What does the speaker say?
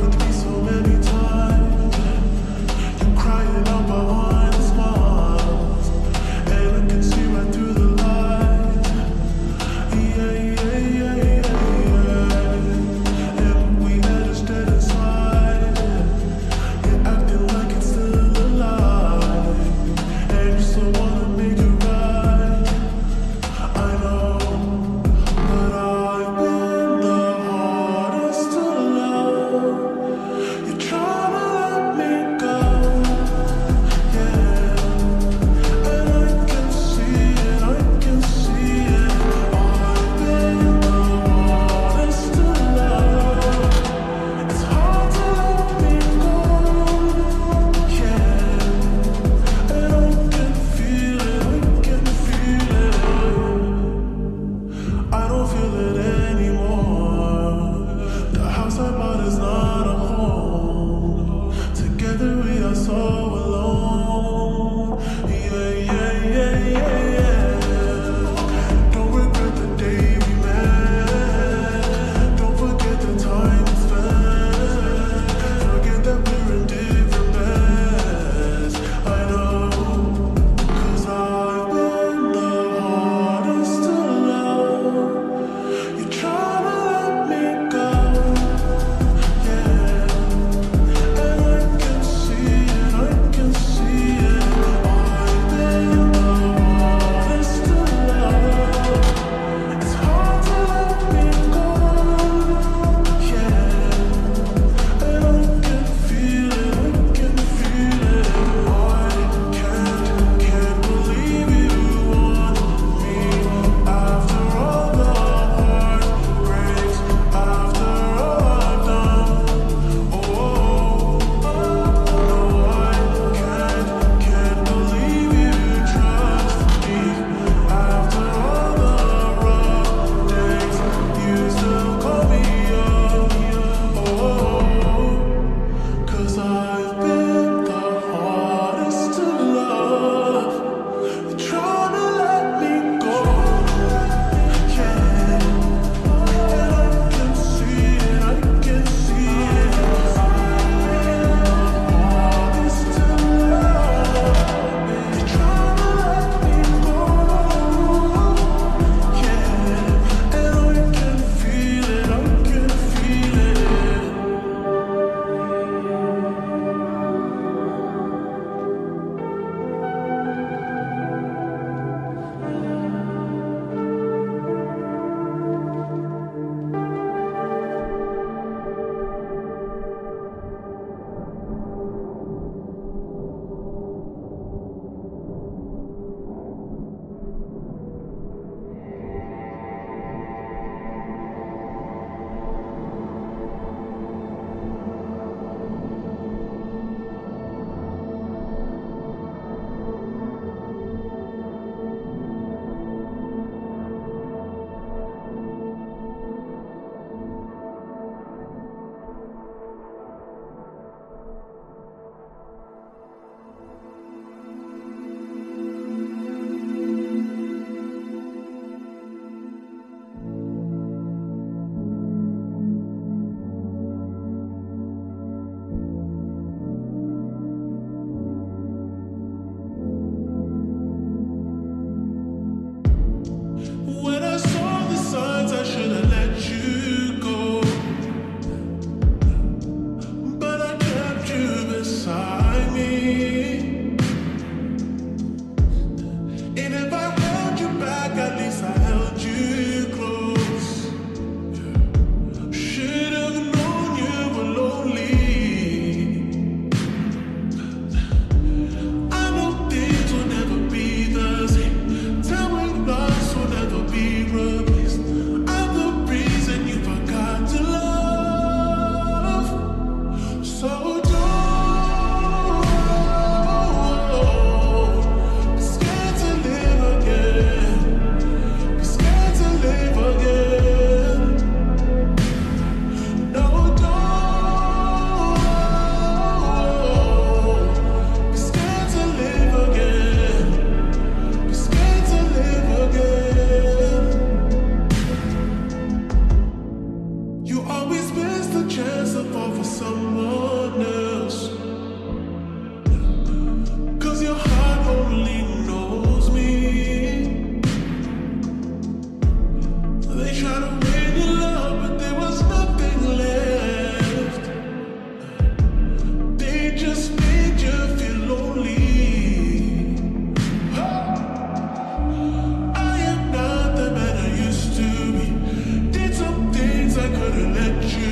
with let you